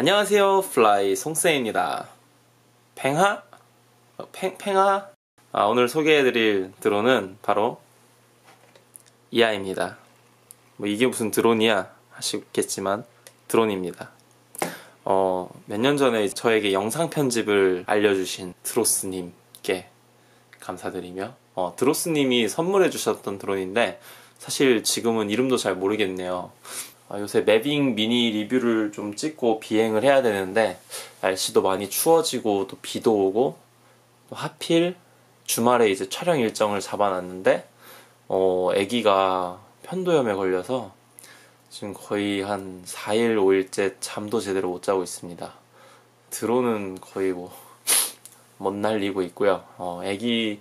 안녕하세요. 플라이 송쌤입니다. 펭하? 어, 펭, 펭하? 아, 오늘 소개해드릴 드론은 바로 이하입니다. 뭐 이게 무슨 드론이야 하시겠지만 드론입니다. 어, 몇 년 전에 저에게 영상 편집을 알려주신 드로스님께 감사드리며 어, 드로스님이 선물해 주셨던 드론인데 사실 지금은 이름도 잘 모르겠네요. 아, 요새 매빙 미니 리뷰를 좀 찍고 비행을 해야 되는데 날씨도 많이 추워지고 또 비도 오고 또 하필 주말에 이제 촬영 일정을 잡아놨는데 어 아기가 편도염에 걸려서 지금 거의 한 4일 5일째 잠도 제대로 못 자고 있습니다. 드론은 거의 뭐 못 날리고 있고요. 어 아기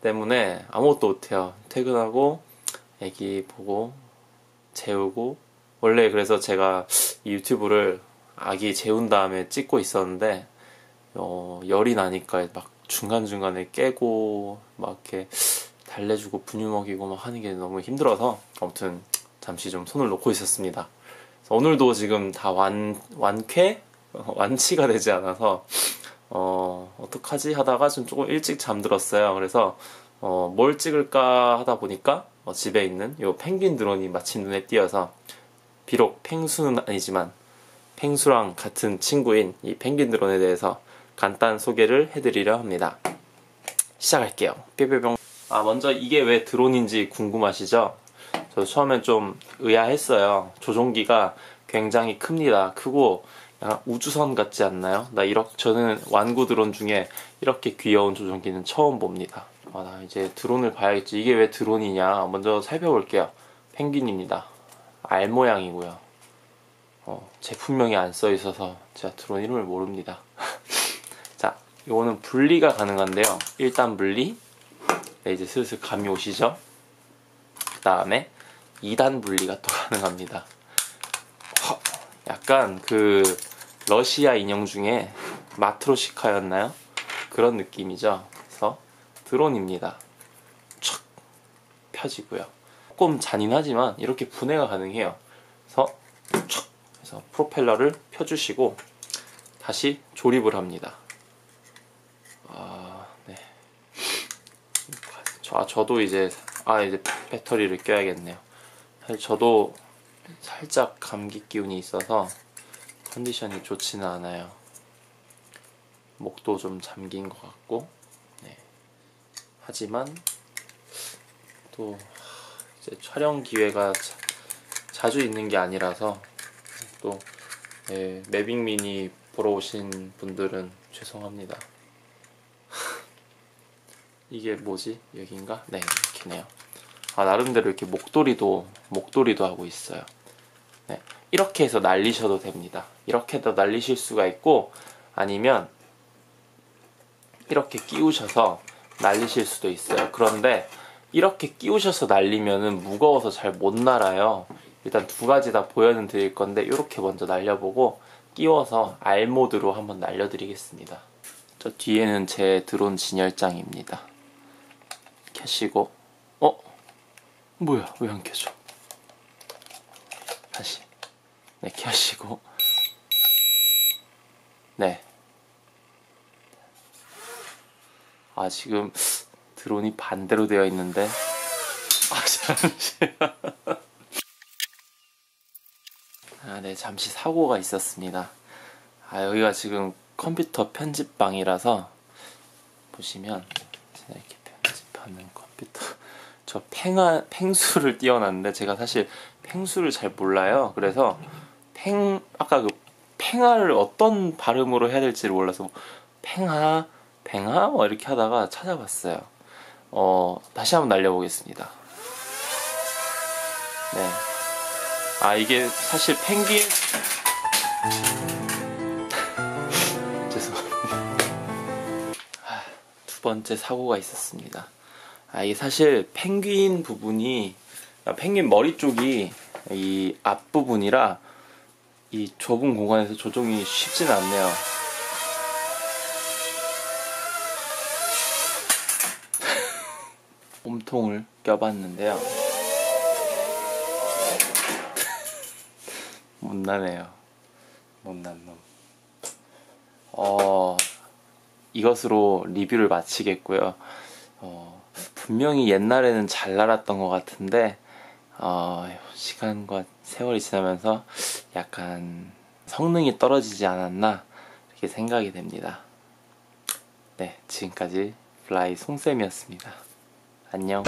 때문에 아무것도 못해요. 퇴근하고 아기 보고 재우고 원래 그래서 제가 이 유튜브를 아기 재운 다음에 찍고 있었는데 어, 열이 나니까 막 중간중간에 깨고 막 이렇게 달래주고 분유 먹이고 막 하는 게 너무 힘들어서 아무튼 잠시 좀 손을 놓고 있었습니다. 오늘도 지금 다 완, 완쾌? 완치가 되지 않아서 어, 어떡하지 하다가 좀 조금 일찍 잠들었어요. 그래서 어, 뭘 찍을까 하다 보니까 어, 집에 있는 이 펭귄 드론이 마침 눈에 띄어서 비록 펭수는 아니지만 펭수랑 같은 친구인 이 펭귄 드론에 대해서 간단 소개를 해드리려 합니다. 시작할게요. 뿅뿅뿅. 아 먼저 이게 왜 드론인지 궁금하시죠? 저 처음엔 좀 의아했어요. 조종기가 굉장히 큽니다. 크고 약간 우주선 같지 않나요? 나 이렇게 저는 완구 드론 중에 이렇게 귀여운 조종기는 처음 봅니다. 아, 나 이제 드론을 봐야겠지. 이게 왜 드론이냐? 먼저 살펴볼게요. 펭귄입니다. 알 모양이고요. 어, 제품명이 안 써 있어서 제가 드론 이름을 모릅니다. 자, 이거는 분리가 가능한데요. 1단 분리. 네, 이제 슬슬 감이 오시죠? 그 다음에 2단 분리가 또 가능합니다. 약간 그 러시아 인형 중에 마트로시카였나요? 그런 느낌이죠. 그래서 드론입니다. 촥 펴지고요. 조금 잔인하지만 이렇게 분해가 가능해요. 그래서 촥 해서 프로펠러를 펴주시고 다시 조립을 합니다. 아, 네. 아, 저도 이제 아 이제 배터리를 껴야겠네요. 사실 저도 살짝 감기 기운이 있어서 컨디션이 좋지는 않아요. 목도 좀 잠긴 것 같고, 네. 하지만 또 촬영 기회가 자, 주 있는 게 아니라서 또 네, 매빙 미니 보러 오신 분들은 죄송합니다. 이게 뭐지? 여긴가? 네, 이렇게네요. 아, 나름대로 이렇게 목도리도, 목도리도 하고 있어요. 네, 이렇게 해서 날리셔도 됩니다. 이렇게 해서 날리실 수가 있고, 아니면 이렇게 끼우셔서 날리실 수도 있어요. 그런데 이렇게 끼우셔서 날리면은 무거워서 잘 못 날아요. 일단 두 가지 다 보여는 드릴 건데, 이렇게 먼저 날려보고, 끼워서 R 모드로 한번 날려드리겠습니다. 저 뒤에는 제 드론 진열장입니다. 켜시고, 어? 뭐야? 왜 안 켜져? 다시. 네, 켜시고. 네. 아, 지금 드론이 반대로 되어 있는데. 아, 잠시만. 아, 네, 잠시 사고가 있었습니다. 아, 여기가 지금 컴퓨터 편집방이라서 보시면 제가 이렇게 편집하는 컴퓨터 저 팽아 팽수를 띄워놨는데 제가 사실 팽수를 잘 몰라요. 그래서 팽 아까 그 팽아를 어떤 발음으로 해야 될지를 몰라서 팽아 팽아 뭐 이렇게 하다가 찾아봤어요. 어 다시 한번 날려보겠습니다. 네. 아 이게 사실 펭귄 죄송합니다. 아, 두 번째 사고가 있었습니다. 아 이게 사실 펭귄 부분이 아, 펭귄 머리 쪽이 이 앞부분이라 이 좁은 공간에서 조종이 쉽지는 않네요. 통을 껴봤는데요. 못 나네요. 못난 놈. 어, 이것으로 리뷰를 마치겠고요. 어, 분명히 옛날에는 잘 날았던 것 같은데, 어, 시간과 세월이 지나면서 약간 성능이 떨어지지 않았나, 이렇게 생각이 됩니다. 네, 지금까지 플라이 송쌤이었습니다. 안녕.